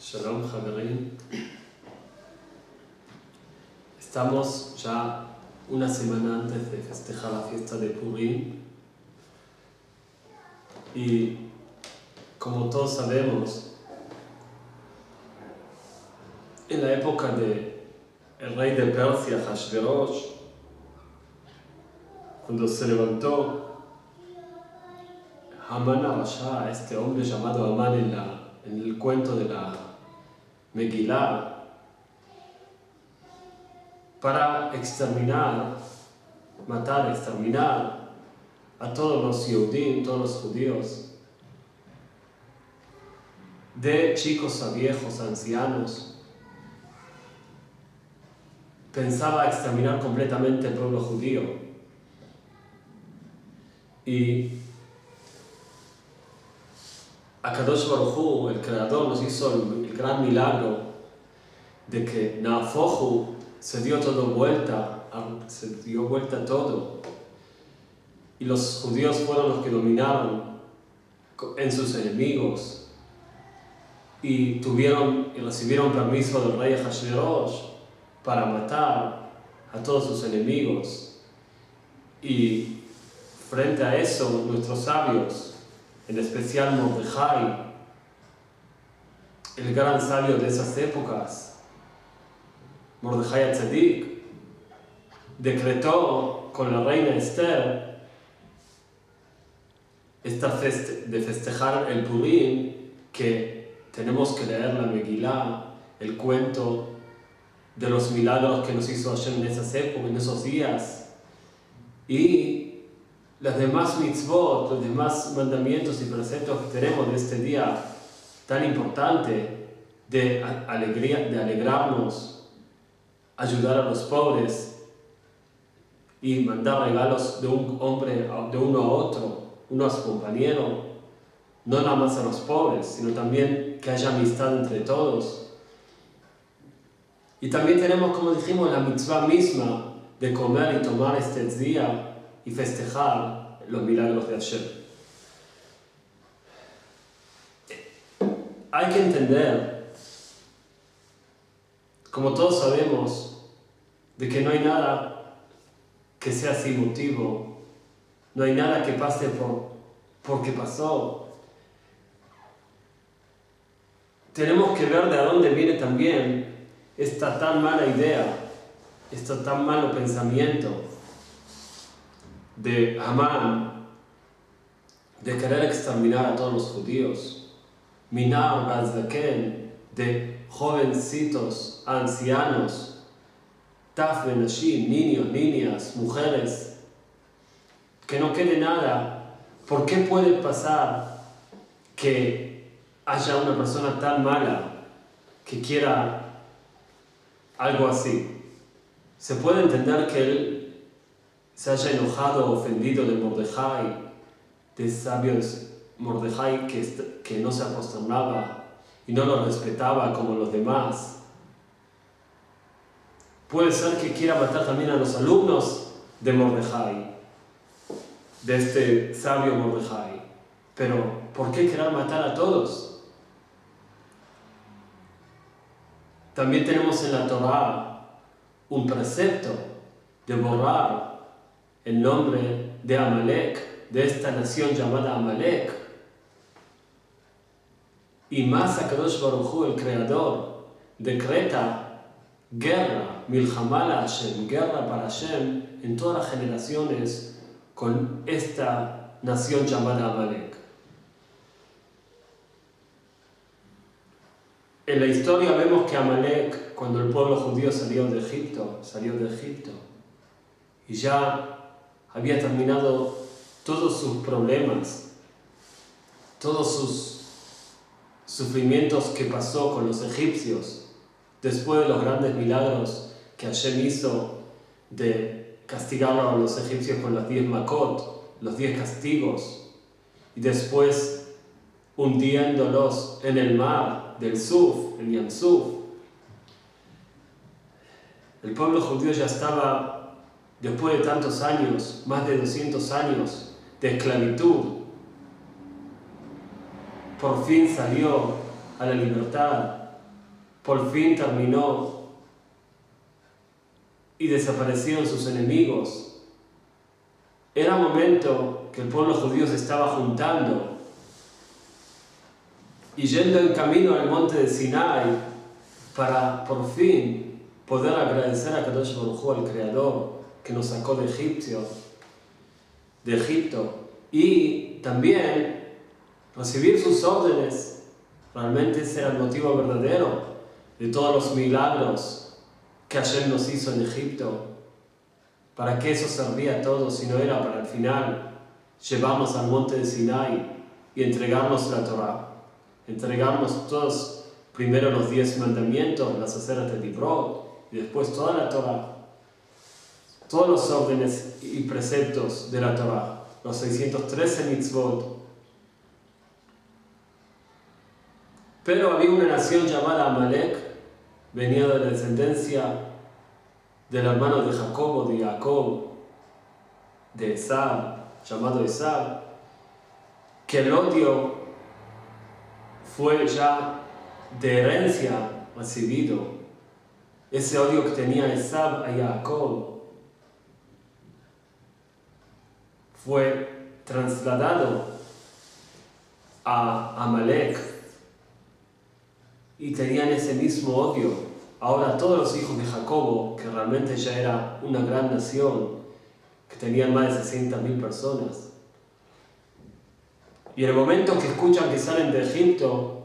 Shalom, Javerín. Estamos ya una semana antes de festejar la fiesta de Purim y como todos sabemos, en la época de el rey de Persia, Hashverosh, cuando se levantó Haman Arashá, este hombre llamado Haman en, la, en el cuento de la Megillah, para exterminar, matar, exterminar a todos los Yehudim, todos los judíos, de chicos a viejos, ancianos. Pensaba exterminar completamente el pueblo judío. Y Akadosh Baruj el creador, nos hizo el, el gran milagro de que Nafohu se dio todo vuelta, se dio vuelta todo. Y los judíos fueron los que dominaron en sus enemigos y tuvieron y recibieron permiso del rey Hashverosh para matar a todos sus enemigos. Y frente a eso, nuestros sabios, en especial Mordejai, el gran sabio de esas épocas, Mordejai Tzadik, decretó con la reina Esther esta feste de festejar el Purim que tenemos que leer la Megillah, el cuento de los milagros que nos hizo Hashem en esas épocas, en esos días. Y las demás mitzvot, los demás mandamientos y preceptos que tenemos de este día tan importante de alegría, de alegrarnos ayudar a los pobres y mandar regalos de un hombre, de uno a otro, uno a su compañero, no nada más a los pobres, sino también que haya amistad entre todos. Y también tenemos, como dijimos, la mitzvah misma de comer y tomar este día y festejar los milagros de Hashem. Hay que entender, como todos sabemos, de que no hay nada que sea sin motivo, no hay nada que pase por porque pasó. Tenemos que ver de dónde viene también esta tan mala idea, este tan malo pensamiento de Amán de querer exterminar a todos los judíos. Minar Bazdaken, de jovencitos, ancianos, taf niños, niñas, mujeres, que no quede nada. ¿Por qué puede pasar que haya una persona tan mala que quiera algo así? Se puede entender que él se haya enojado o ofendido de Mordejai, de sabios Mordejai que, que no se acostumbraba y no lo respetaba como los demás Puede ser que quiera matar también a los alumnos de Mordejai, de este sabio Mordejai. Pero, ¿por qué querer matar a todos? También tenemos en la Torah un precepto de borrar el nombre de Amalek, de esta nación llamada Amalek. Y más a Kadosh Baruj el creador, decreta guerra, milhamala Hashem, guerra para Hashem en todas las generaciones con esta nación llamada Amalek. En la historia vemos que Amalek, cuando el pueblo judío salió de Egipto, salió de Egipto, y ya había terminado todos sus problemas, todos sus sufrimientos que pasó con los egipcios, Después de los grandes milagros que Hashem hizo de castigar a los egipcios con los diez makot, los diez castigos, y después hundiéndolos en el mar del Suf, en Yamsuf, el pueblo judío ya estaba después de tantos años, más de 200 años de esclavitud, por fin salió a la libertad, por fin terminó y desaparecieron sus enemigos. Era momento que el pueblo judío se estaba juntando y yendo en camino al monte de Sinai para por fin poder agradecer a Kadosh Baruj al Creador que nos sacó de Egipto, de Egipto y también recibir sus órdenes. Realmente ese era el motivo verdadero de todos los milagros que ayer nos hizo en Egipto. ¿Para qué eso servía a todos si no era para al final llevarnos al monte de Sinai y entregarnos la Torah? Entregarnos todos, primero los diez mandamientos, las aceras de Dibrot, y después toda la Torah. Todos los órdenes y preceptos de la Torah, los 613 mitzvot, Pero había una nación llamada Amalek, venía de la descendencia del hermano de Jacobo, de Jacob, de Esab, llamado Esab, que el odio fue ya de herencia recibido. Ese odio que tenía Esab a Jacob fue trasladado a Amalek y tenían ese mismo odio. Ahora todos los hijos de Jacobo, que realmente ya era una gran nación, que tenían más de 60.000 personas, y en el momento que escuchan que salen de Egipto,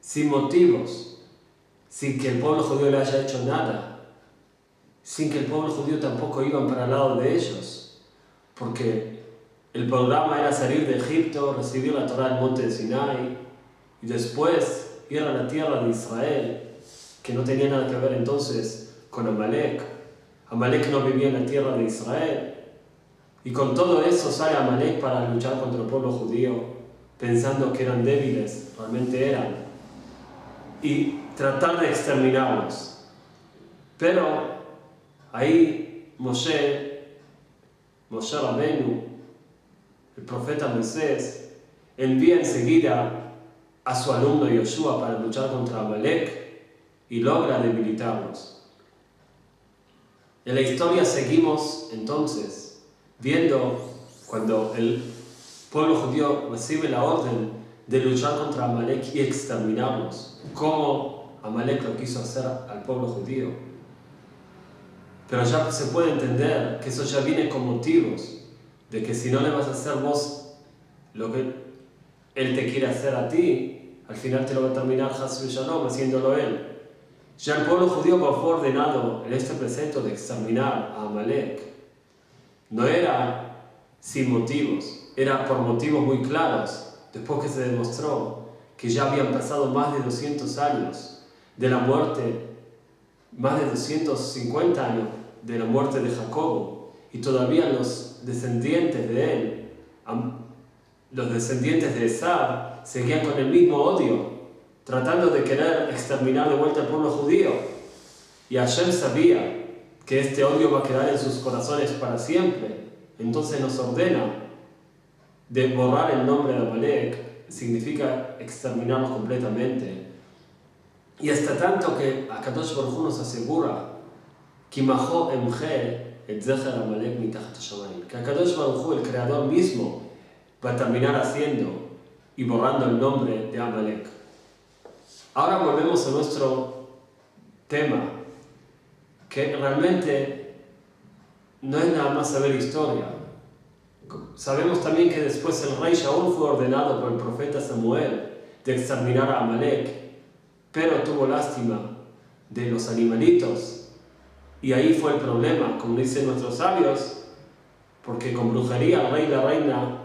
sin motivos, sin que el pueblo judío le haya hecho nada, sin que el pueblo judío tampoco iban para el lado de ellos, porque el programa era salir de Egipto, recibir la Torah del monte de Sinai, y después ir a la tierra de Israel, que no tenía nada que ver entonces con Amalek. Amalek no vivía en la tierra de Israel. Y con todo eso sale Amalek para luchar contra el pueblo judío, pensando que eran débiles, realmente eran, y tratar de exterminarlos. Pero ahí Moshe, Moshe Rabenu, el profeta Moisés, envía enseguida a su alumno Yoshua para luchar contra Amalek y logra debilitarlos. En la historia seguimos entonces viendo cuando el pueblo judío recibe la orden de luchar contra Amalek y exterminarlos, como Amalek lo quiso hacer al pueblo judío. Pero ya se puede entender que eso ya viene con motivos de que si no le vas a hacer vos lo que él te quiere hacer a ti, al final te lo va a terminar Hasbe Shalom haciéndolo él. Ya el pueblo judío fue ordenado en este precepto de exterminar a Amalek. No era sin motivos, era por motivos muy claros, después que se demostró que ya habían pasado más de 200 años de la muerte, más de 250 años de la muerte de Jacobo, y todavía los descendientes de él, los descendientes de Esab, seguían con el mismo odio, tratando de querer exterminar de vuelta al pueblo judío. Y Hashem sabía que este odio va a quedar en sus corazones para siempre. Entonces nos ordena de borrar el nombre de Amalek, significa exterminarlos completamente. Y hasta tanto que Akadosh Baruj nos asegura que Akadosh Baruj el creador mismo, va a terminar haciendo y borrando el nombre de Amalek. Ahora volvemos a nuestro tema, que realmente no es nada más saber historia. Sabemos también que después el rey Shaul fue ordenado por el profeta Samuel de exterminar a Amalek, pero tuvo lástima de los animalitos. Y ahí fue el problema, como dicen nuestros sabios, porque con brujería el rey y la reina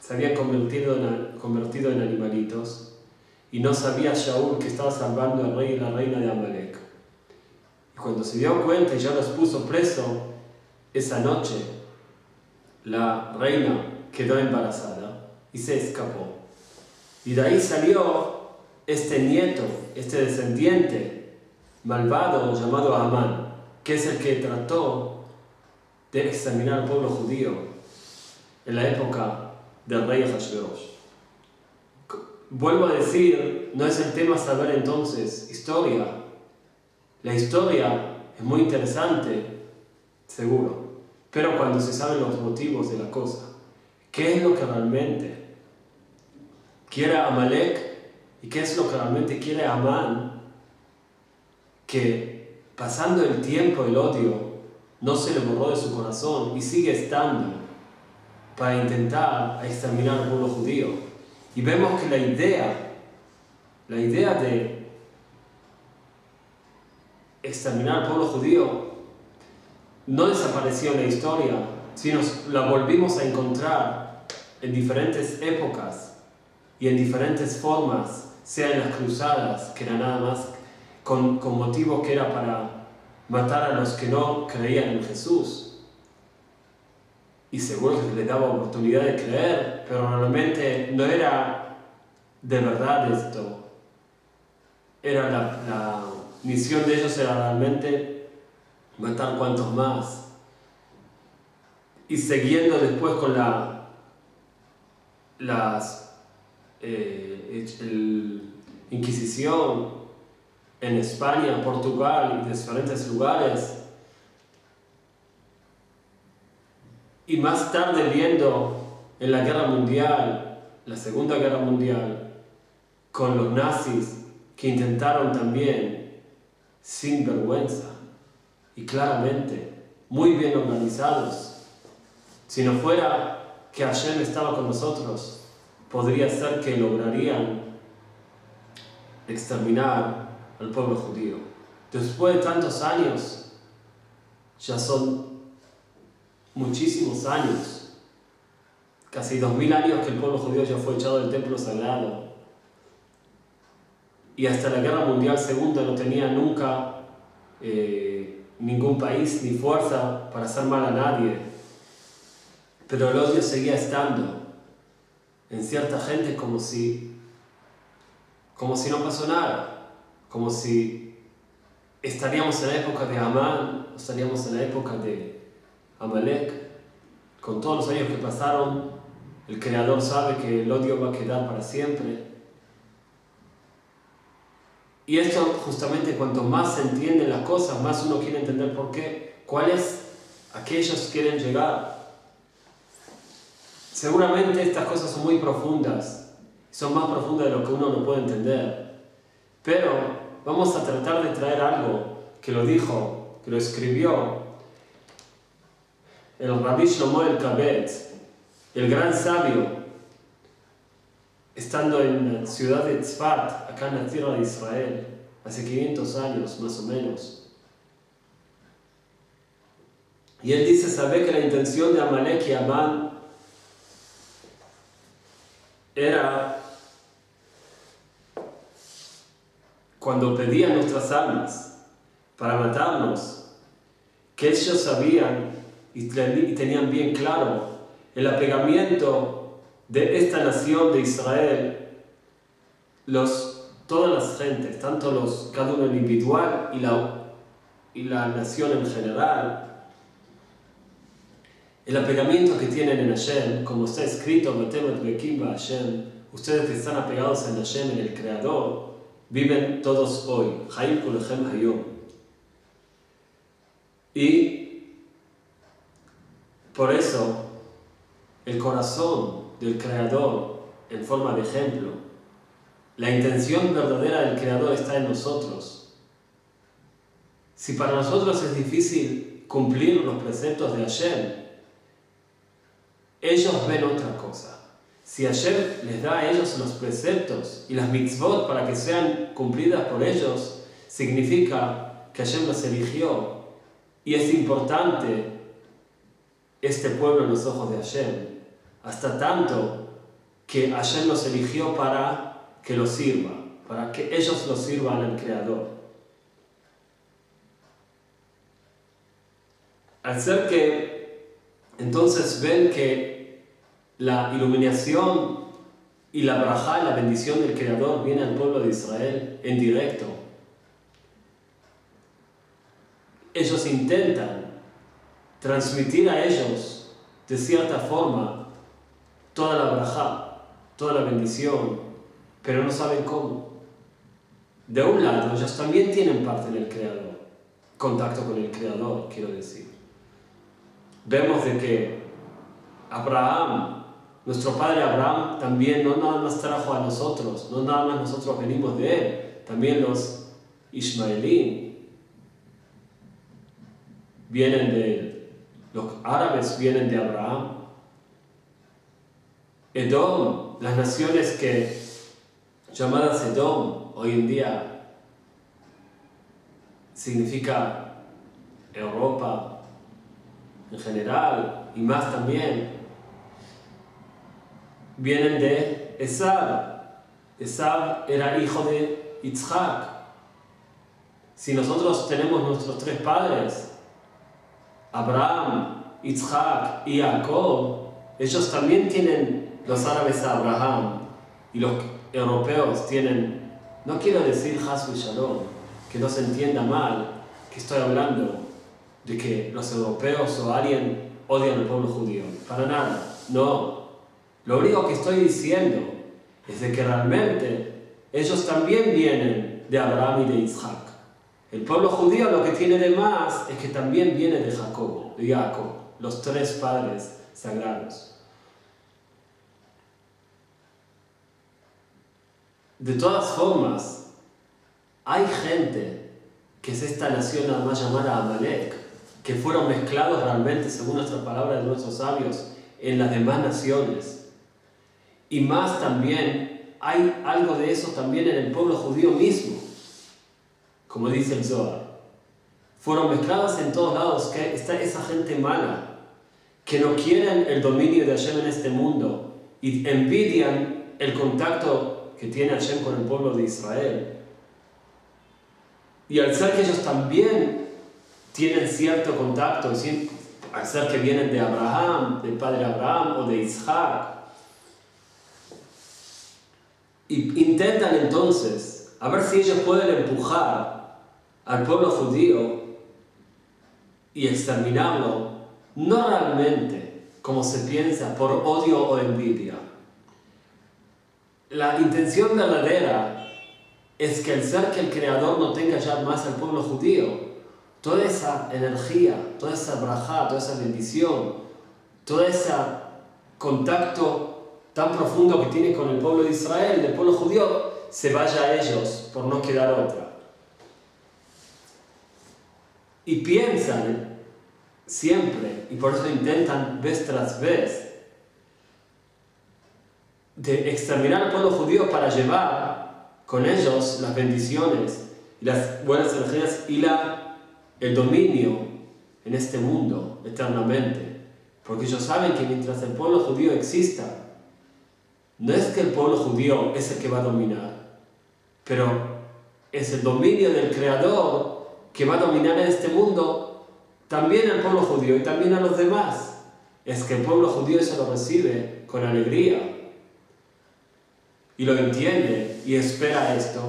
se habían convertido en, convertido en animalitos y no sabía Shaul que estaba salvando al rey y la reina de Amalek. Y cuando se dio cuenta y ya los puso preso, esa noche la reina quedó embarazada y se escapó. Y de ahí salió este nieto, este descendiente malvado llamado Amán. que es el que trató de exterminar al pueblo judío en la época del rey Hashverosh. Vuelvo a decir, no es el tema saber entonces historia. La historia es muy interesante, seguro, pero cuando se saben los motivos de la cosa, ¿qué es lo que realmente quiere Amalek y qué es lo que realmente quiere Amán? Que pasando el tiempo el odio no se le borró de su corazón y sigue estando para intentar exterminar al pueblo judío. Y vemos que la idea, la idea de exterminar al pueblo judío no desapareció en la historia, sino la volvimos a encontrar en diferentes épocas y en diferentes formas, sea en las cruzadas, que era nada más con, con motivo que era para matar a los que no creían en Jesús, y seguro que le daba oportunidad de creer, pero realmente no era de verdad esto. Era la, misión de ellos era realmente matar cuantos más. Y siguiendo después con la las eh, Inquisición en España, Portugal y diferentes lugares, Y más tarde viendo en la guerra mundial, la segunda guerra mundial, con los nazis que intentaron también, sin vergüenza y claramente, muy bien organizados, si no fuera que Hashem estaba con nosotros, podría ser que lograrían exterminar al pueblo judío. Después de tantos años, ya son muchísimos años, casi dos mil años que el pueblo judío ya fue echado del templo sagrado. Y hasta la Guerra Mundial Segunda no tenía nunca eh, ningún país ni fuerza para hacer mal a nadie. Pero el odio seguía estando en cierta gente como si, como si no pasó nada, como si estaríamos en la época de Amán, estaríamos en la época de, Amalek, con todos los años que pasaron, el Creador sabe que el odio va a quedar para siempre. Y esto justamente cuanto más se entienden las cosas, más uno quiere entender por qué, cuáles aquellos quieren llegar. Seguramente estas cosas son muy profundas, son más profundas de lo que uno no puede entender. Pero vamos a tratar de traer algo que lo dijo, que lo escribió el Rabbi Shlomo el Kabet, el gran sabio, estando en la ciudad de Tzfat, acá en la tierra de Israel, hace 500 años más o menos. Y él dice, sabe que la intención de Amalek y Amán era cuando pedían nuestras almas para matarnos, que ellos sabían y tenían bien claro el apegamiento de esta nación de Israel, los, todas las gentes, tanto los, cada uno individual y la, y la nación en general, el apegamiento que tienen en Hashem, como está escrito, ustedes que están apegados en Hashem, en el Creador, viven todos hoy. Y por eso, el corazón del Creador en forma de ejemplo, la intención verdadera del Creador está en nosotros. Si para nosotros es difícil cumplir los preceptos de Hashem, ellos ven otra cosa. Si Hashem les da a ellos los preceptos y las mitzvot para que sean cumplidas por ellos, significa que Hashem los eligió. Y es importante este pueblo en los ojos de Hashem, hasta tanto que Hashem los eligió para que los sirva, para que ellos los sirvan al Creador. Al ser que entonces ven que la iluminación y la braja, la bendición del Creador viene al pueblo de Israel en directo. ellos intentan transmitir a ellos, de cierta forma, toda la braja, toda la bendición, pero no saben cómo. De un lado, ellos también tienen parte en el Creador, contacto con el Creador, quiero decir. Vemos de que Abraham, nuestro padre Abraham, también no nada más trajo a nosotros, no nada más nosotros venimos de él, también los Ismaelí vienen de, los árabes vienen de Abraham. Edom, las naciones que llamadas Edom hoy en día significa Europa en general y más también, vienen de Esab. Esab era hijo de Yitzhak. Si nosotros tenemos nuestros tres padres, Abraham, Isaac y Jacob, ellos también tienen los árabes a Abraham y los europeos tienen, no quiero decir Hasbu Shalom, que no se entienda mal, que estoy hablando de que los europeos o alguien odian al pueblo judío. Para nada, no. Lo único que estoy diciendo es de que realmente ellos también vienen de Abraham y de Isaac. El pueblo judío lo que tiene de más es que también viene de Jacob, de Jacob, los tres padres sagrados. De todas formas, hay gente que es esta nación nada más llamada Amalek, que fueron mezclados realmente, según nuestra palabra de nuestros sabios, en las demás naciones. Y más también, hay algo de eso también en el pueblo judío mismo como dice el Zohar. Fueron mezcladas en todos lados, que está esa gente mala, que no quieren el dominio de Hashem en este mundo y envidian el contacto que tiene Hashem con el pueblo de Israel. Y al ser que ellos también tienen cierto contacto, al ser que vienen de Abraham, del padre Abraham o de Isaac, y intentan entonces a ver si ellos pueden empujar al pueblo judío y exterminarlo, no realmente como se piensa por odio o envidia. La intención verdadera es que el ser que el Creador no tenga ya más al pueblo judío, toda esa energía, toda esa braja, toda esa bendición, todo ese contacto tan profundo que tiene con el pueblo de Israel, del pueblo judío, se vaya a ellos por no quedar otra y piensan siempre, y por eso intentan vez tras vez, de exterminar al pueblo judío para llevar con ellos las bendiciones y las buenas energías y la, el dominio en este mundo eternamente. Porque ellos saben que mientras el pueblo judío exista, no es que el pueblo judío es el que va a dominar, pero es el dominio del Creador que va a dominar en este mundo, también al pueblo judío y también a los demás. Es que el pueblo judío se lo recibe con alegría y lo entiende y espera esto.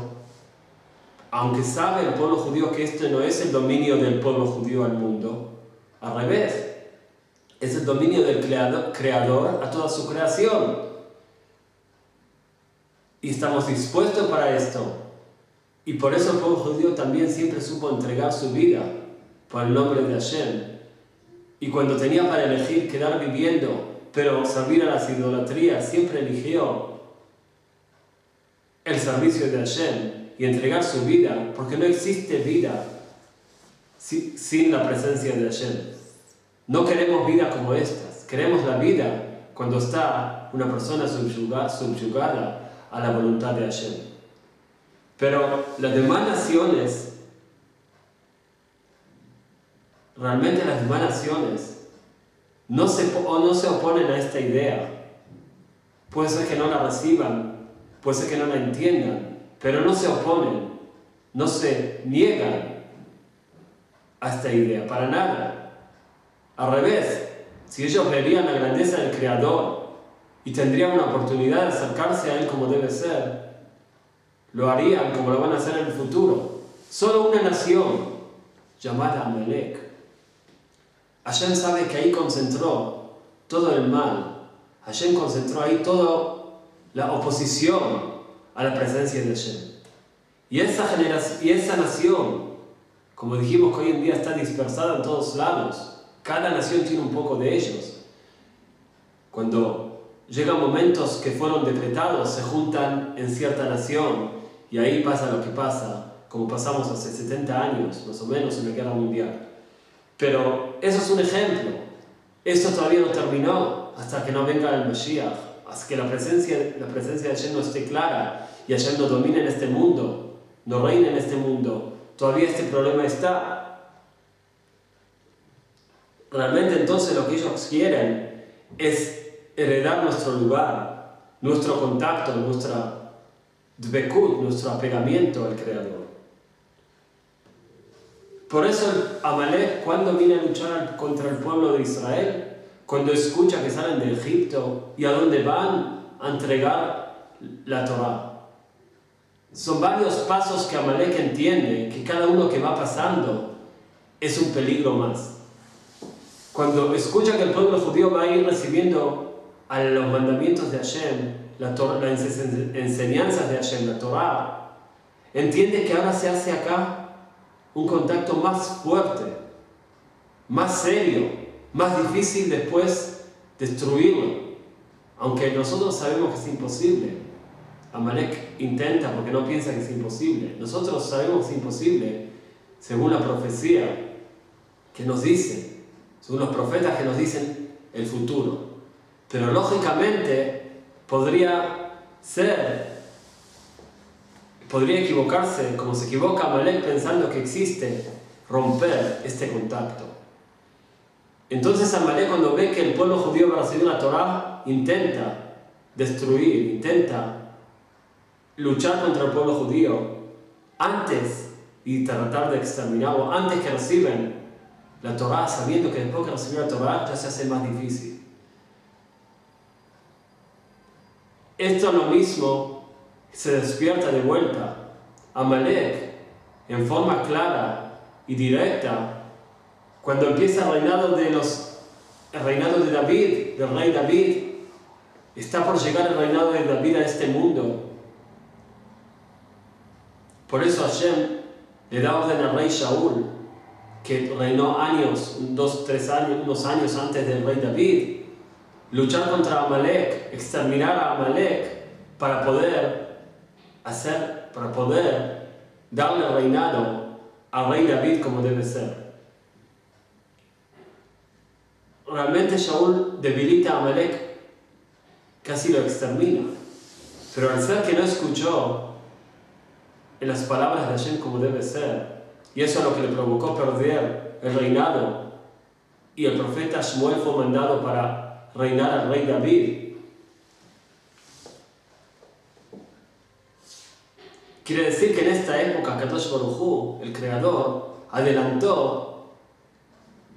Aunque sabe el pueblo judío que este no es el dominio del pueblo judío al mundo, al revés, es el dominio del creador a toda su creación. Y estamos dispuestos para esto. Y por eso el pueblo judío también siempre supo entregar su vida por el nombre de Hashem. Y cuando tenía para elegir quedar viviendo, pero servir a las idolatrías, siempre eligió el servicio de Hashem y entregar su vida, porque no existe vida sin la presencia de Hashem. No queremos vida como estas, queremos la vida cuando está una persona subyugada a la voluntad de Hashem. Pero las demás naciones, realmente las demás naciones, no se, no se oponen a esta idea. Puede ser que no la reciban, puede ser que no la entiendan, pero no se oponen, no se niegan a esta idea, para nada. Al revés, si ellos verían la grandeza del Creador y tendrían una oportunidad de acercarse a Él como debe ser, lo harían como lo van a hacer en el futuro. Solo una nación llamada Amalek. Hashem sabe que ahí concentró todo el mal. Hashem concentró ahí toda la oposición a la presencia de Hashem. Y esa, generación, y esa nación, como dijimos que hoy en día está dispersada en todos lados, cada nación tiene un poco de ellos. Cuando llegan momentos que fueron decretados, se juntan en cierta nación y ahí pasa lo que pasa, como pasamos hace 70 años, más o menos, en la guerra mundial. Pero eso es un ejemplo. Esto todavía no terminó hasta que no venga el Mashiach, hasta que la presencia, la presencia de Hashem no esté clara y Hashem no domine en este mundo, no reine en este mundo. Todavía este problema está. Realmente entonces lo que ellos quieren es heredar nuestro lugar, nuestro contacto, nuestra dvekut, nuestro apegamiento al Creador. Por eso Amalek, cuando viene a luchar contra el pueblo de Israel, cuando escucha que salen de Egipto y a dónde van a entregar la Torah. Son varios pasos que Amalek entiende que cada uno que va pasando es un peligro más. Cuando escucha que el pueblo judío va a ir recibiendo a los mandamientos de Hashem, las enseñanzas de Hashem, la Torah, entiende que ahora se hace acá un contacto más fuerte, más serio, más difícil después destruirlo. Aunque nosotros sabemos que es imposible. Amalek intenta porque no piensa que es imposible. Nosotros sabemos que es imposible según la profecía que nos dice, según los profetas que nos dicen el futuro. Pero lógicamente podría ser, podría equivocarse, como se equivoca Amalek pensando que existe, romper este contacto. Entonces Amalek cuando ve que el pueblo judío va a recibir la Torah, intenta destruir, intenta luchar contra el pueblo judío antes y tratar de exterminarlo, antes que reciben la Torah, sabiendo que después que reciben la Torah ya se hace más difícil. Esto lo mismo se despierta de vuelta. Amalek, en forma clara y directa, cuando empieza el reinado de los el reinado de David, del rey David, está por llegar el reinado de David a este mundo. Por eso Hashem le da orden al rey Shaul, que reinó años, dos, tres años, unos años antes del rey David, luchar contra Amalek, exterminar a Amalek para poder hacer, para poder darle reinado al rey David como debe ser. Realmente Shaul debilita a Amalek, casi lo extermina. Pero al ser que no escuchó en las palabras de Hashem como debe ser, y eso es lo que le provocó perder el reinado, y el profeta Shmuel fue mandado para reinar al rey David. Quiere decir que en esta época Kadosh Baruj el creador, adelantó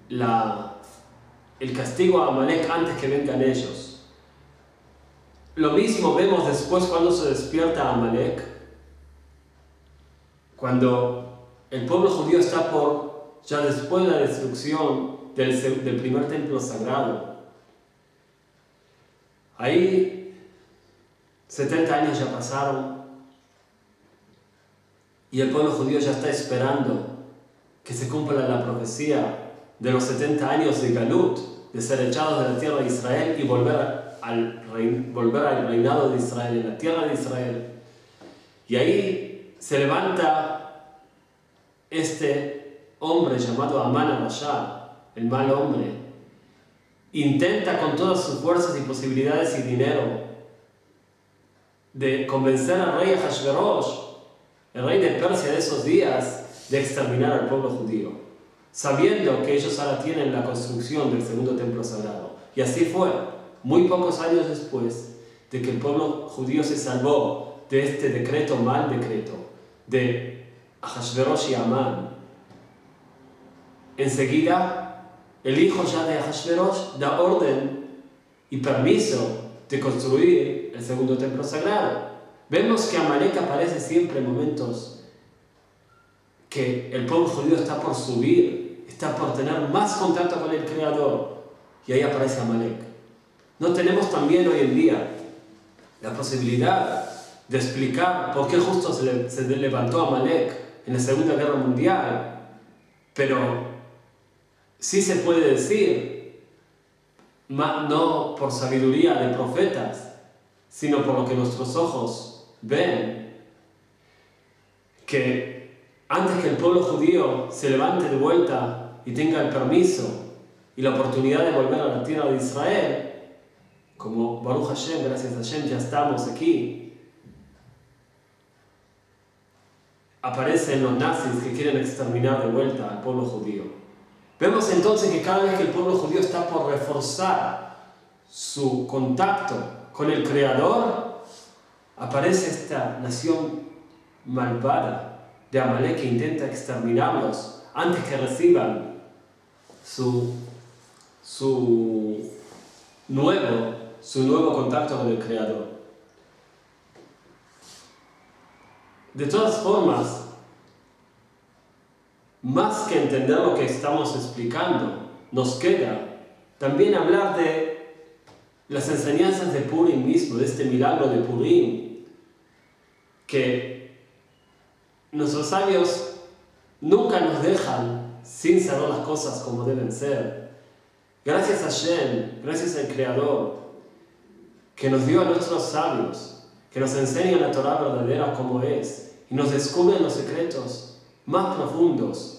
la, el castigo a Amalek antes que vengan ellos. Lo mismo vemos después cuando se despierta Amalek, cuando el pueblo judío está por, ya después de la destrucción del, del primer templo sagrado, Ahí 70 años ya pasaron y el pueblo judío ya está esperando que se cumpla la profecía de los 70 años de Galut, de ser echados de la tierra de Israel y volver al, volver al reinado de Israel, en la tierra de Israel. Y ahí se levanta este hombre llamado Amán Rasha, el mal hombre, intenta con todas sus fuerzas y posibilidades y dinero de convencer al rey Hashverosh, el rey de Persia de esos días, de exterminar al pueblo judío, sabiendo que ellos ahora tienen la construcción del segundo templo sagrado. Y así fue, muy pocos años después de que el pueblo judío se salvó de este decreto, mal decreto, de Hashverosh y Amán. Enseguida el hijo ya de Hashverosh da orden y permiso de construir el segundo templo sagrado. Vemos que Amalek aparece siempre en momentos que el pueblo judío está por subir, está por tener más contacto con el Creador. Y ahí aparece Amalek. No tenemos también hoy en día la posibilidad de explicar por qué justo se levantó Amalek en la Segunda Guerra Mundial, pero sí se puede decir, no por sabiduría de profetas, sino por lo que nuestros ojos ven, que antes que el pueblo judío se levante de vuelta y tenga el permiso y la oportunidad de volver a la tierra de Israel, como Baruch Hashem, gracias a Hashem, ya estamos aquí. Aparecen los nazis que quieren exterminar de vuelta al pueblo judío. Vemos entonces que cada vez que el pueblo judío está por reforzar su contacto con el Creador, aparece esta nación malvada de Amalek que intenta exterminarlos antes que reciban su, su nuevo su nuevo contacto con el Creador. De todas formas, más que entender lo que estamos explicando, nos queda también hablar de las enseñanzas de Purim mismo, de este milagro de Purim, que nuestros sabios nunca nos dejan sin saber las cosas como deben ser. Gracias a Shem, gracias al Creador, que nos dio a nuestros sabios, que nos enseña la Torah verdadera como es y nos descubren los secretos más profundos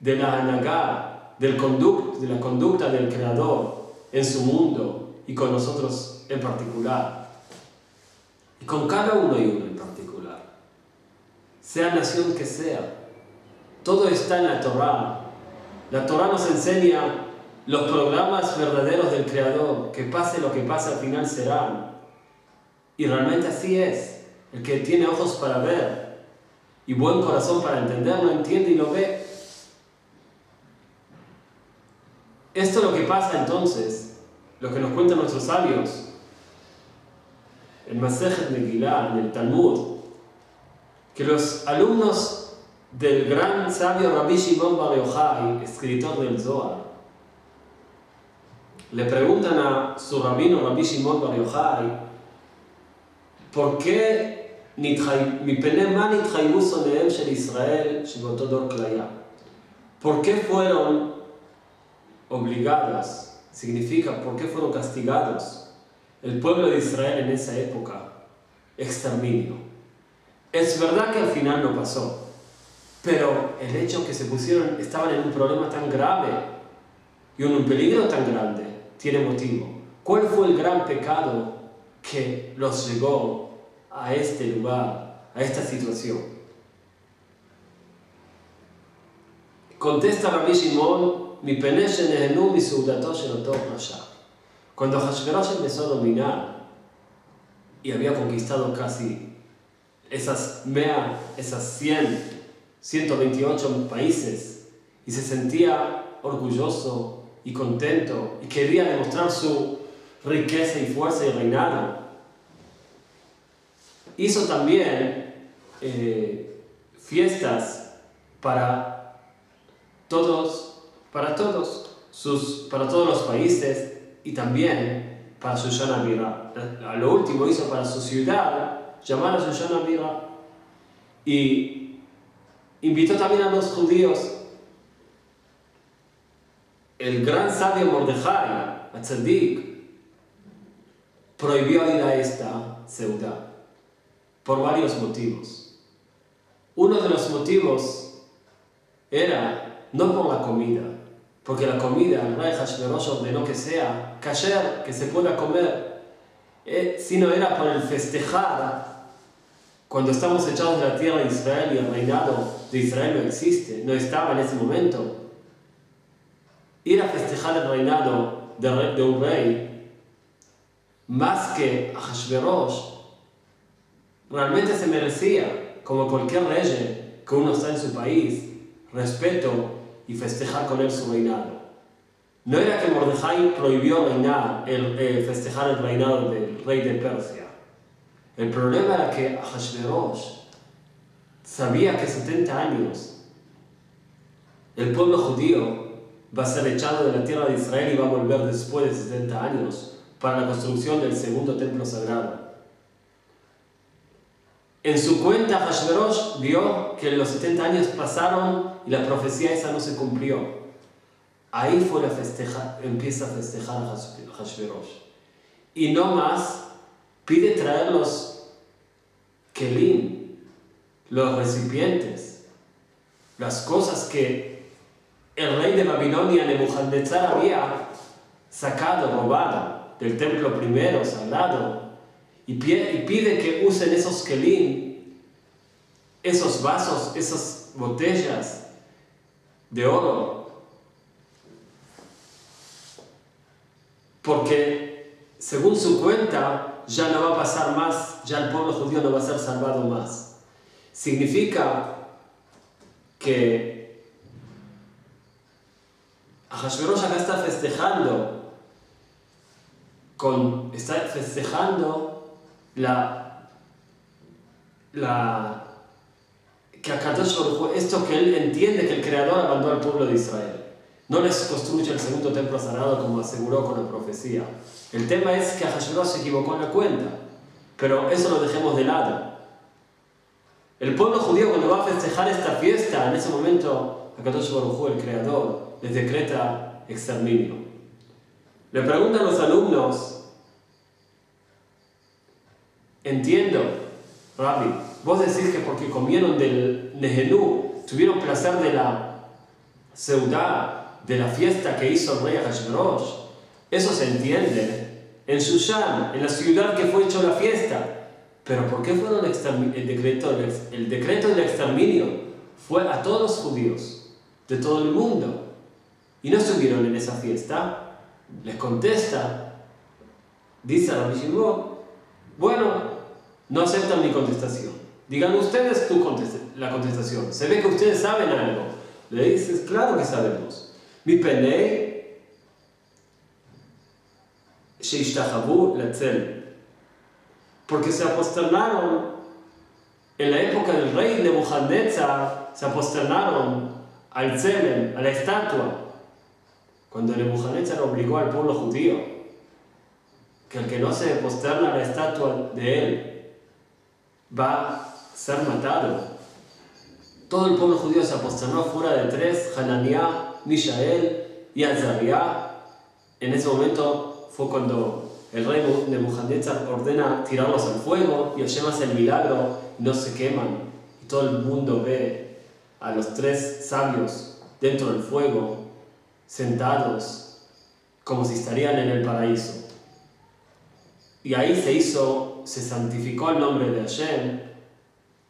de la anagá, del conduct, de la conducta del Creador en su mundo y con nosotros en particular. Y con cada uno y uno en particular. Sea nación que sea, todo está en la Torah. La Torah nos enseña los programas verdaderos del Creador, que pase lo que pase al final serán. Y realmente así es. El que tiene ojos para ver y buen corazón para entender, lo entiende y lo ve. Esto es lo que pasa entonces, lo que nos cuentan nuestros sabios, en Masejet Megillah, en el Talmud, que los alumnos del gran sabio Rabbi Shimon Bar Yochai, escritor del Zohar, le preguntan a su rabino, Rabbi Shimon Bar Yochai, ¿por qué Israel ¿Por qué fueron obligados, significa por qué fueron castigados el pueblo de Israel en esa época? Exterminio. Es verdad que al final no pasó, pero el hecho que se pusieron, estaban en un problema tan grave y en un peligro tan grande, tiene motivo. ¿Cuál fue el gran pecado que los llegó a este lugar, a esta situación? Contesta Rabbi Shimon, Cuando Hashverosh empezó a dominar y había conquistado casi esas mea, esas 100, 128 países y se sentía orgulloso y contento y quería demostrar su riqueza y fuerza y reinado. Hizo también eh, fiestas para todos, para todos, sus, para todos los países y también para Susana Mira. A lo último hizo para su ciudad llamar a Susana Mira y invitó también a los judíos el gran sabio Mordejai, Atzadik, prohibió ir a esta ciudad por varios motivos. Uno de los motivos era no por la comida, porque la comida, el rey Hashverosh ordenó que sea kasher, que se pueda comer, eh, sino era por el festejar. Cuando estamos echados de la tierra de Israel y el reinado de Israel no existe, no estaba en ese momento. Ir a festejar el reinado de, un rey, más que a Hashverosh, realmente se merecía, como cualquier rey que uno está en su país, respeto y festejar con él su reinado. No era que Mordejai prohibió reinar, el, eh, festejar el reinado del rey de Persia. El problema era que Hashverosh sabía que 70 años el pueblo judío va a ser echado de la tierra de Israel y va a volver después de 70 años para la construcción del segundo templo sagrado. En su cuenta, Hashverosh vio que los 70 años pasaron y la profecía esa no se cumplió. Ahí fue la festeja, empieza a festejar Hashverosh. Y no más, pide traer los kelim, los recipientes, las cosas que el rey de Babilonia, Nebuchadnezzar, había sacado, robado del templo primero, sagrado, y pide que usen esos kelim, esos vasos, esas botellas de oro. Porque según su cuenta ya no va a pasar más, ya el pueblo judío no va a ser salvado más. Significa que Ahashverosh acá está festejando, con, está festejando la, la, que esto que él entiende que el Creador abandonó al pueblo de Israel. No les construye el segundo templo sagrado como aseguró con la profecía. El tema es que Ahashverosh se equivocó en la cuenta, pero eso lo dejemos de lado. El pueblo judío cuando va a festejar esta fiesta, en ese momento, Akadosh Baruj el Creador, les decreta exterminio. Le preguntan los alumnos, Entiendo, Rabbi, vos decís que porque comieron del Nehenú, tuvieron placer de la ciudad, de la fiesta que hizo el rey Hashverosh. Eso se entiende en Shushan, en la ciudad que fue hecho la fiesta. Pero ¿por qué fueron el decreto, el decreto del exterminio? Fue a todos los judíos de todo el mundo. Y no estuvieron en esa fiesta. Les contesta, dice Rabbi Shimon, bueno, no aceptan mi contestación. Digan ustedes tu la contestación. Se ve que ustedes saben algo. Le dices, claro que sabemos. Mi pene, porque se aposternaron en la época del rey Nebuchadnezzar, se aposternaron al Tzelem, a la estatua, cuando Nebuchadnezzar obligó al pueblo judío que el que no se posterna a la estatua de él va a ser matado. Todo el pueblo judío se aposternó fuera de tres, Hananiah, Mishael y Azariah. En ese momento fue cuando el rey Nebuchadnezzar ordena tirarlos al fuego y Hashem hace el milagro y no se queman. Y todo el mundo ve a los tres sabios dentro del fuego, sentados, como si estarían en el paraíso. Y ahí se hizo se santificó el nombre de Hashem,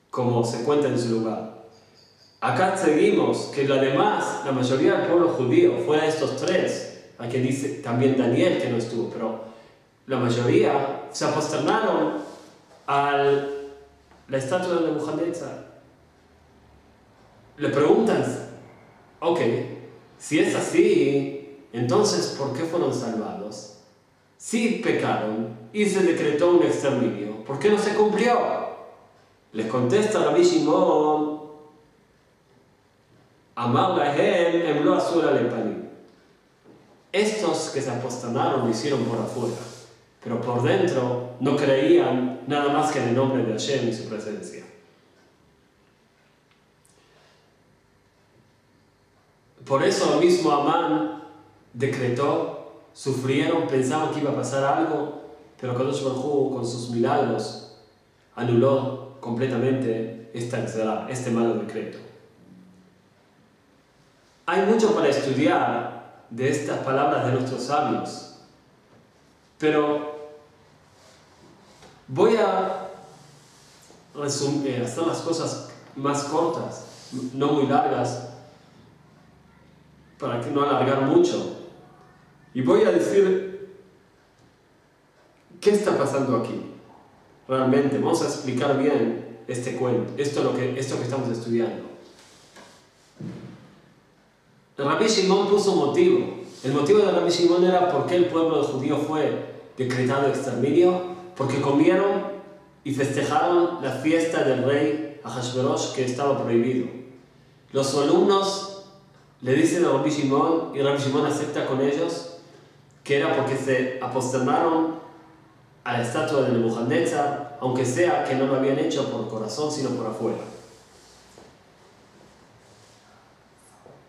como se cuenta en su lugar. Acá seguimos que la demás, la mayoría del pueblo judío, fuera estos tres, aquí dice también Daniel que no estuvo, pero la mayoría se aposternaron a la estatua de Nebuchadnezzar. Le preguntan, ok, si es así, entonces ¿por qué fueron salvados? Si pecaron y se decretó un exterminio, ¿por qué no se cumplió? Les contesta Rabbi Shimon, Amar lahem em lo Estos que se apostonaron lo hicieron por afuera, pero por dentro no creían nada más que en el nombre de Hashem y su presencia. Por eso el mismo Amán decretó sufrieron, pensaban que iba a pasar algo, pero Kadosh Baruj con sus milagros anuló completamente esta, este malo decreto. Hay mucho para estudiar de estas palabras de nuestros sabios, pero voy a eh, hacer las cosas más cortas, no muy largas, para que no alargar mucho. Y voy a decir, ¿qué está pasando aquí? Realmente, vamos a explicar bien este cuento, esto, lo que, estamos estudiando. Rabbi Shimon puso motivo. El motivo de Rabbi Shimon era por qué el pueblo judío fue decretado exterminio, porque comieron y festejaron la fiesta del rey Ahashverosh que estaba prohibido. Los alumnos le dicen a Rabbi Shimon y Rabbi Shimon acepta con ellos que era porque se aposternaron a la estatua de Nebuchadnezzar, aunque sea que no lo habían hecho por corazón, sino por afuera.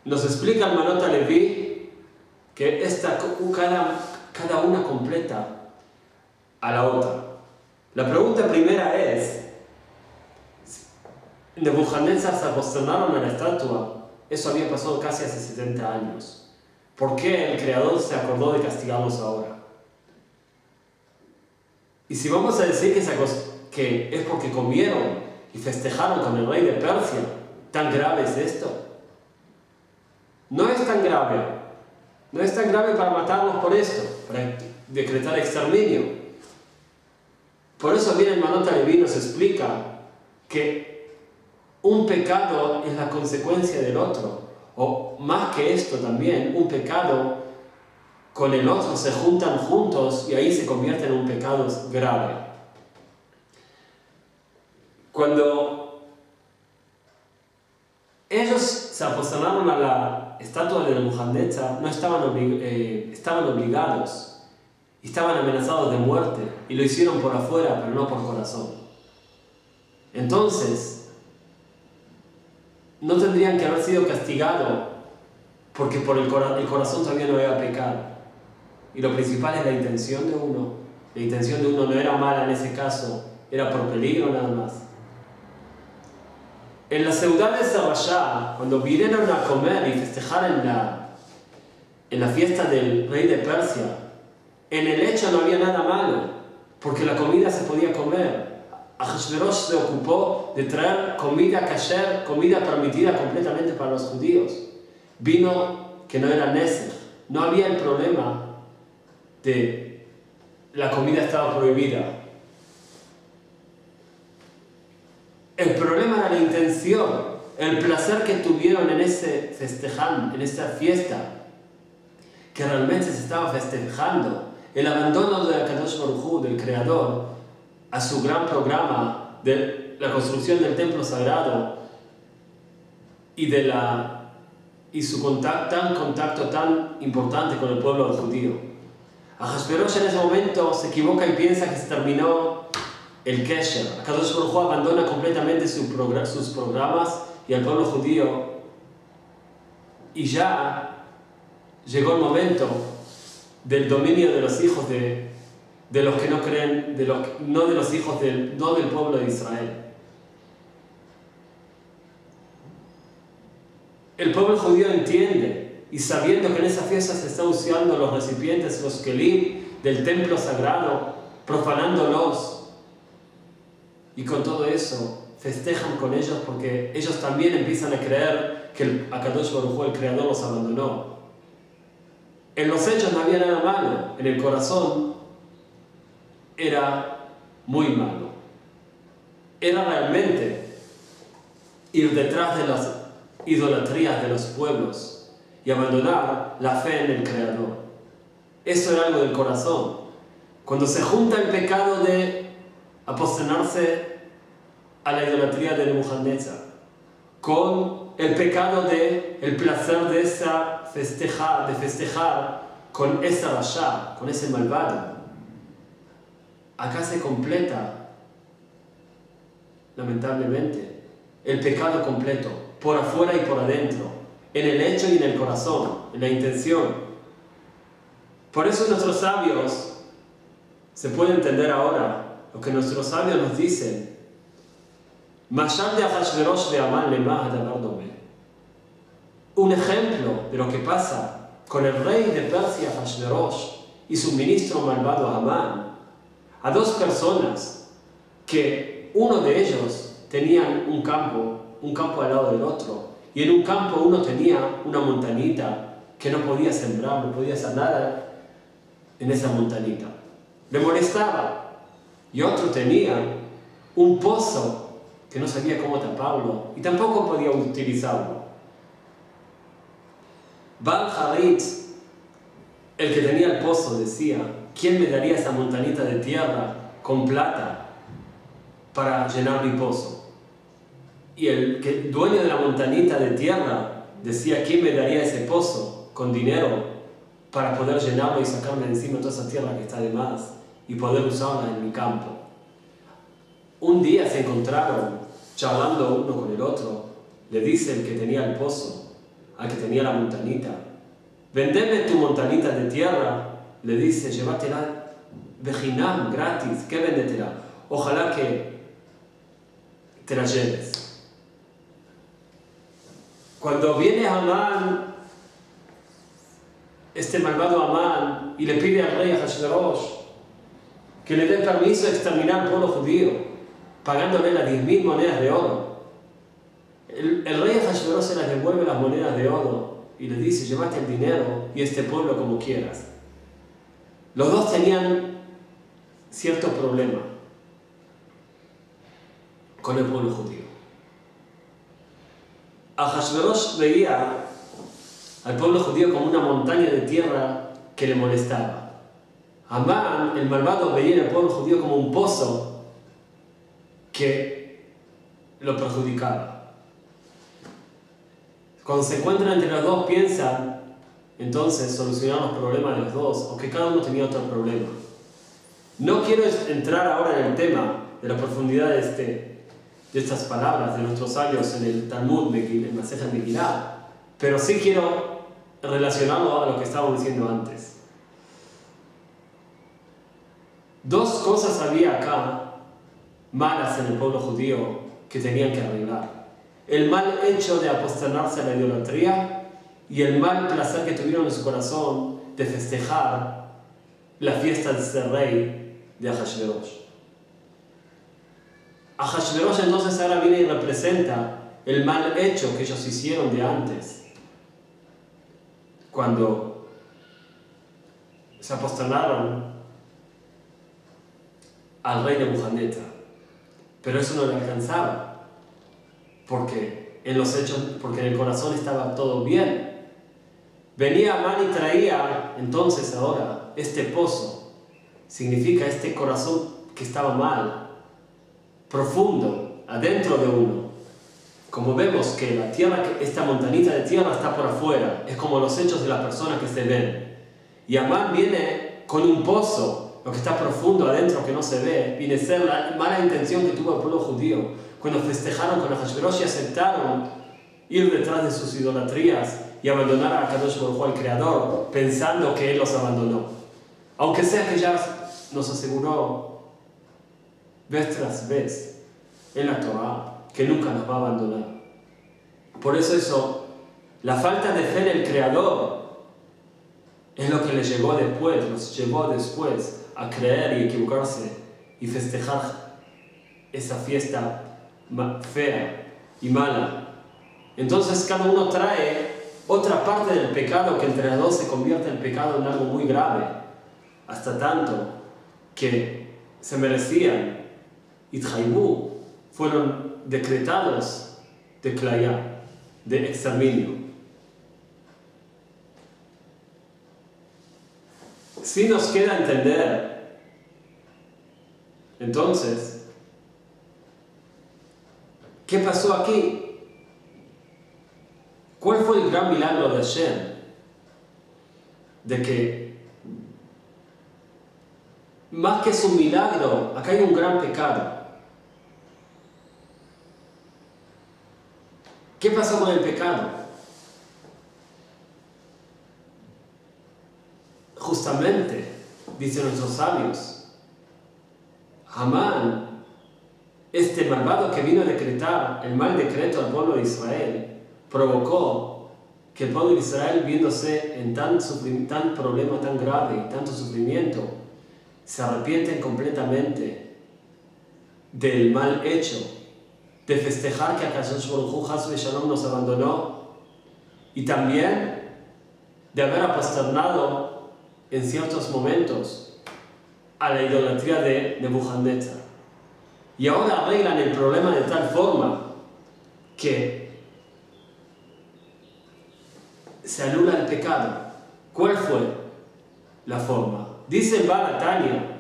Nos explica el Manota Levi que esta, cada, cada una completa a la otra. La pregunta primera es, Nebuchadnezzar se aposternaron a la estatua, eso había pasado casi hace 70 años. ¿Por qué el Creador se acordó de castigarlos ahora? Y si vamos a decir que, es porque comieron y festejaron con el rey de Persia, ¿tan grave es esto? No es tan grave. No es tan grave para matarlos por esto, para decretar exterminio. Por eso el Manota Levi nos explica que un pecado es la consecuencia del otro. O más que esto también, un pecado con el otro se juntan juntos y ahí se convierte en un pecado grave. Cuando ellos se apostonaron a la estatua de Nebuchadnezzar, no estaban, eh, estaban obligados, estaban amenazados de muerte y lo hicieron por afuera, pero no por corazón. Entonces, tendrían que haber sido castigados porque por el, el corazón todavía no había pecado. Y lo principal es la intención de uno. La intención de uno no era mala en ese caso, era por peligro nada más. En la ciudad de Sarashá, cuando vinieron a comer y festejar en la, en la fiesta del rey de Persia, en el hecho no había nada malo, porque la comida se podía comer. Ahasuerus se ocupó de traer comida kasher, comida permitida completamente para los judíos. Vino que no era Neser. No había el problema de la comida estaba prohibida. El problema era la intención, el placer que tuvieron en ese festejando, en esa fiesta, que realmente se estaba festejando, el abandono de Kadosh Baruj del Creador a su gran programa de la construcción del templo sagrado y de la y su contacto, tan, contacto tan importante con el pueblo judío. Ahasverosh en ese momento se equivoca y piensa que se terminó el Kesher. Akadosh Baruj abandona completamente sus programas y al pueblo judío. Y ya llegó el momento del dominio de los hijos de, de los que no creen, de los, no de los hijos del, no del pueblo de Israel. El pueblo judío entiende y sabiendo que en esa fiesta se están usando los recipientes, los kelim del templo sagrado, profanándolos. Y con todo eso festejan con ellos porque ellos también empiezan a creer que el Akadosh Baruj el Creador, los abandonó. En los hechos no había nada malo, en el corazón era muy malo. Era realmente ir detrás de las idolatrías de los pueblos y abandonar la fe en el Creador. Eso era algo del corazón. Cuando se junta el pecado de apostenarse a la idolatría de Nebuchadnezzar con el pecado de el placer de esa festejar, de festejar con esa rasha, con ese malvado. Acá se completa, lamentablemente, el pecado completo, por afuera y por adentro en el hecho y en el corazón, en la intención. Por eso nuestros sabios, se puede entender ahora lo que nuestros sabios nos dicen. Un ejemplo de lo que pasa con el rey de Persia, Hashverosh, y su ministro malvado Amán, a dos personas que uno de ellos tenía un campo, un campo al lado del otro, y en un campo uno tenía una montañita que no podía sembrar, no podía hacer nada en esa montañita. Le molestaba. Y otro tenía un pozo que no sabía cómo taparlo y tampoco podía utilizarlo. Bal Harit, el que tenía el pozo, decía, ¿quién me daría esa montañita de tierra con plata para llenar mi pozo? Y el, dueño de la montañita de tierra decía, ¿quién me daría ese pozo con dinero para poder llenarlo y sacarme encima toda esa tierra que está de más y poder usarla en mi campo? Un día se encontraron charlando uno con el otro. Le dice el que tenía el pozo, al que tenía la montanita, vendeme tu montanita de tierra. Le dice, llévatela vejinam, gratis, ¿qué vendetela? Ojalá que te la lleves. Cuando viene Amán, este malvado Amán, y le pide al rey Hashverosh que le dé permiso de exterminar al pueblo judío, pagándole las 10.000 monedas de oro. El, rey Hashverosh se las devuelve las monedas de oro y le dice, llévate el dinero y este pueblo como quieras. Los dos tenían cierto problema con el pueblo judío. Ahashverosh veía al pueblo judío como una montaña de tierra que le molestaba. Amán, el malvado, veía al pueblo judío como un pozo que lo perjudicaba. Cuando se encuentran entre los dos, piensan entonces solucionar los problemas de los dos, o que cada uno tenía otro problema. No quiero entrar ahora en el tema de la profundidad de, este, de estas palabras, de nuestros años en el Talmud, en el Maseja Megillah, pero sí quiero relacionarlo a lo que estábamos diciendo antes. Dos cosas había acá malas en el pueblo judío que tenían que arreglar. El mal hecho de aposternarse a la idolatría y el mal placer que tuvieron en su corazón de festejar la fiesta de este rey de Ahashverosh. Ahashverosh entonces ahora viene y representa el mal hecho que ellos hicieron de antes, cuando se apostonaron al rey de Bujaneta. Pero eso no le alcanzaba, porque en los hechos, porque en el corazón estaba todo bien. Venía Amán y traía entonces ahora este pozo significa este corazón que estaba mal, profundo, adentro de uno. Como vemos que la tierra, esta montanita de tierra está por afuera, es como los hechos de las personas que se ven. Y Amán viene con un pozo, lo que está profundo adentro que no se ve, viene a ser la mala intención que tuvo el pueblo judío cuando festejaron con Hashverosh y aceptaron ir detrás de sus idolatrías y abandonar a Kadosh Baruj al Creador, pensando que Él los abandonó. Aunque sea que ya nos aseguró vez tras vez en la Torah que nunca nos va a abandonar. Por eso eso, la falta de fe en el Creador es lo que le llegó después, nos llevó después a creer y equivocarse y festejar esa fiesta fea y mala. Entonces cada uno trae otra parte del pecado que entre los dos se convierte el pecado en algo muy grave, hasta tanto que se merecían, Ithaibú, fueron decretados de Klaya, de exterminio. Si nos queda entender, entonces, ¿qué pasó aquí? ¿Cuál fue el gran milagro de Hashem? De que más que su milagro, acá hay un gran pecado. ¿Qué pasó con el pecado? Justamente, dicen nuestros sabios, Hamán, este malvado que vino a decretar el mal decreto al pueblo de Israel, provocó que el pueblo de Israel, viéndose en tan, tan problema tan grave y tanto sufrimiento, se arrepienten completamente del mal hecho, de festejar que Akash Baruj Shalom nos abandonó y también de haber aposternado en ciertos momentos a la idolatría de Nebuchadnezzar. Y ahora arreglan el problema de tal forma que se anula el pecado. ¿Cuál fue la forma? Dice Baratania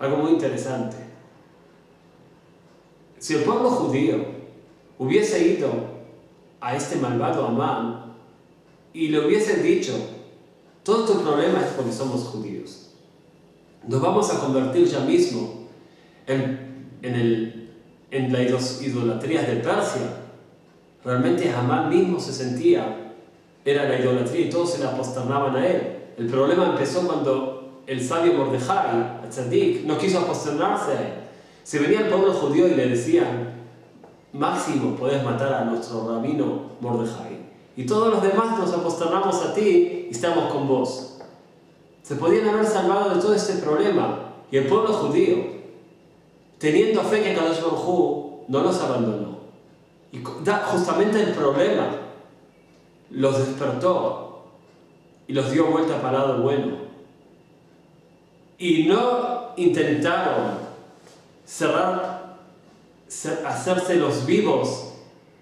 algo muy interesante. Si el pueblo judío hubiese ido a este malvado Amán y le hubiesen dicho, todo tu problema es porque somos judíos. Nos vamos a convertir ya mismo en, en, el, en la idolatría de Persia. Realmente Amán mismo se sentía, era la idolatría y todos se le aposternaban a él. El problema empezó cuando el sabio Mordejai, tzadik, no quiso aposternarse a él. Se venía el pueblo judío y le decían, máximo puedes matar a nuestro rabino Mordejai. Y todos los demás nos aposternamos a ti y estamos con vos. Se podían haber salvado de todo este problema. Y el pueblo judío, teniendo fe que Kadosh Baruj no los abandonó. Y justamente el problema los despertó y los dio vuelta para lado bueno. Y no intentaron cerrar hacerse los vivos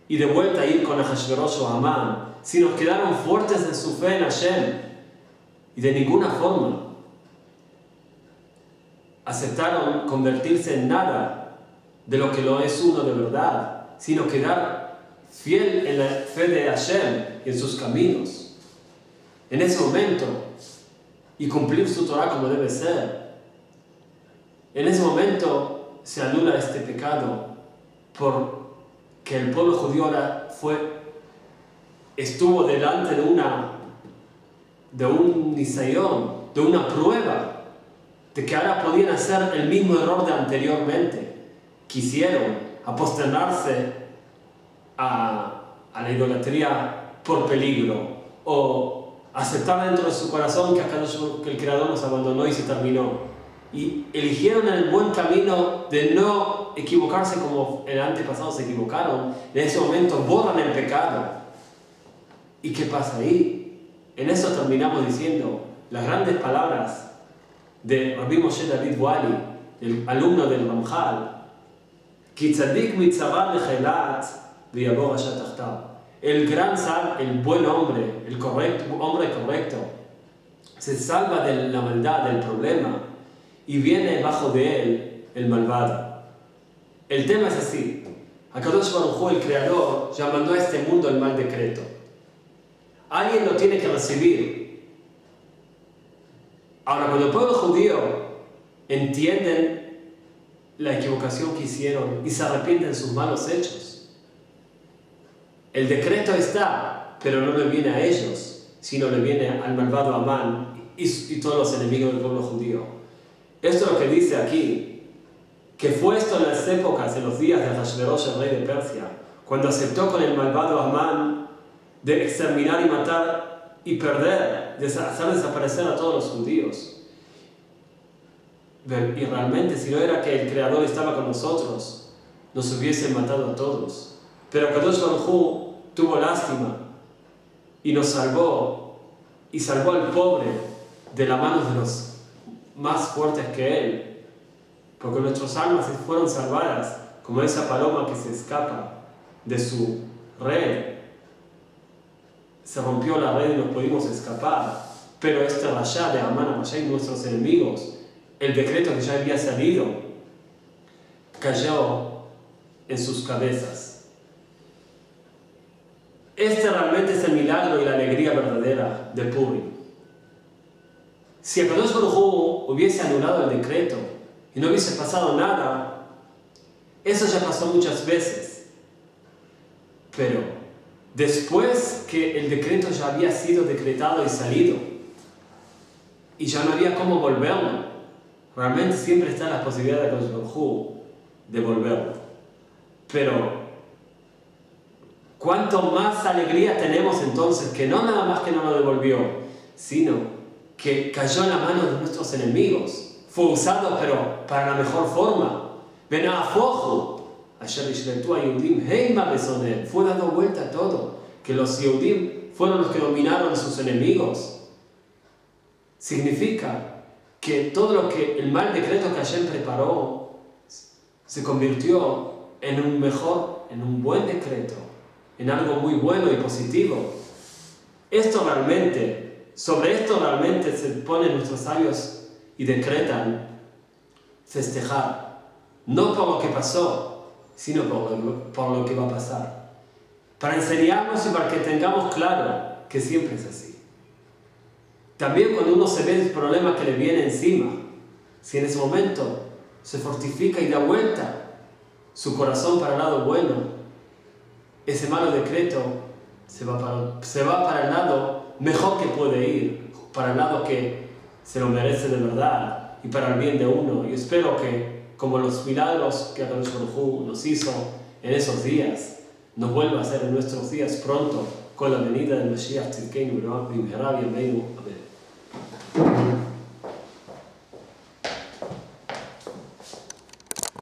y de vuelta ir con Ahashverosh o Amán, sino quedaron fuertes en su fe en Hashem y de ninguna forma aceptaron convertirse en nada de lo que lo es uno de verdad, sino quedar fiel en la fe de Hashem en sus caminos. En ese momento, y cumplir su Torah como debe ser. En ese momento se anula este pecado porque el pueblo judío ahora fue, estuvo delante de una, de un nisayón, de una prueba, de que ahora podían hacer el mismo error de anteriormente. Quisieron aposternarse a, a la idolatría por peligro o aceptar dentro de su corazón que, que el Creador nos abandonó y se terminó. Y eligieron el buen camino de no equivocarse como el antepasado se equivocaron, en ese momento borran el pecado. ¿Y qué pasa ahí? En eso terminamos diciendo las grandes palabras de Rabbi Moshe David Wali, el alumno del Ramjal, el gran sal, el buen hombre, el correcto, hombre correcto, se salva de la maldad, del problema, y viene bajo de él el malvado. El tema es así. Akadosh Baruj el creador, ya mandó a este mundo el mal decreto. Alguien lo tiene que recibir. Ahora, cuando el pueblo judío entienden la equivocación que hicieron y se arrepienten de sus malos hechos, el decreto está, pero no le viene a ellos, sino le viene al malvado Amán y, y todos los enemigos del pueblo judío. Esto es lo que dice aquí que fue esto en las épocas, en los días de Hashverosh, el rey de Persia, cuando aceptó con el malvado Amán de exterminar y matar y perder, de hacer desaparecer a todos los judíos. Y realmente, si no era que el Creador estaba con nosotros, nos hubiesen matado a todos. Pero Kadosh Baruj tuvo lástima y nos salvó y salvó al pobre de la mano de los más fuertes que él porque nuestras almas fueron salvadas como esa paloma que se escapa de su red. Se rompió la red y nos pudimos escapar. Pero este rayá de Amán y nuestros enemigos, el decreto que ya había salido, cayó en sus cabezas. Este realmente es el milagro y la alegría verdadera de Purim. Si el Baruj hubiese anulado el decreto, y no hubiese pasado nada, eso ya pasó muchas veces. Pero después que el decreto ya había sido decretado y salido, y ya no había cómo volverlo, realmente siempre está la posibilidad de de volverlo. Pero cuanto más alegría tenemos entonces que no nada más que no lo devolvió, sino que cayó en la mano de nuestros enemigos fue usado, pero para la mejor forma. Ven a fue dado vuelta a todo, que los Yehudim fueron los que dominaron a sus enemigos. Significa que todo lo que el mal decreto que Hashem preparó se convirtió en un mejor, en un buen decreto, en algo muy bueno y positivo. Esto realmente, sobre esto realmente se ponen nuestros sabios y decretan festejar, no por lo que pasó, sino por lo, por lo que va a pasar. para enseñarnos y para que tengamos claro que siempre es así. También cuando uno se ve el problema que le viene encima, si en ese momento se fortifica y da vuelta su corazón para el lado bueno, ese malo decreto se va para, se va para el lado mejor que puede ir, para el lado que se lo merece de verdad y para el bien de uno. Y espero que, como los milagros que Akadosh nos hizo en esos días, nos vuelva a hacer en nuestros días pronto con la venida del Mashiach Tzidkenu, Rabbi Amén.